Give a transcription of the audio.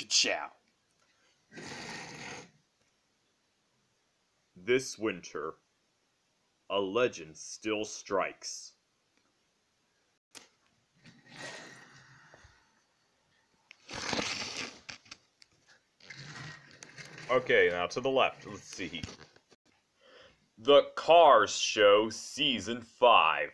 Ka-chow. This winter, a legend still strikes. Okay, now to the left. Let's see. The Cars Show Season 5.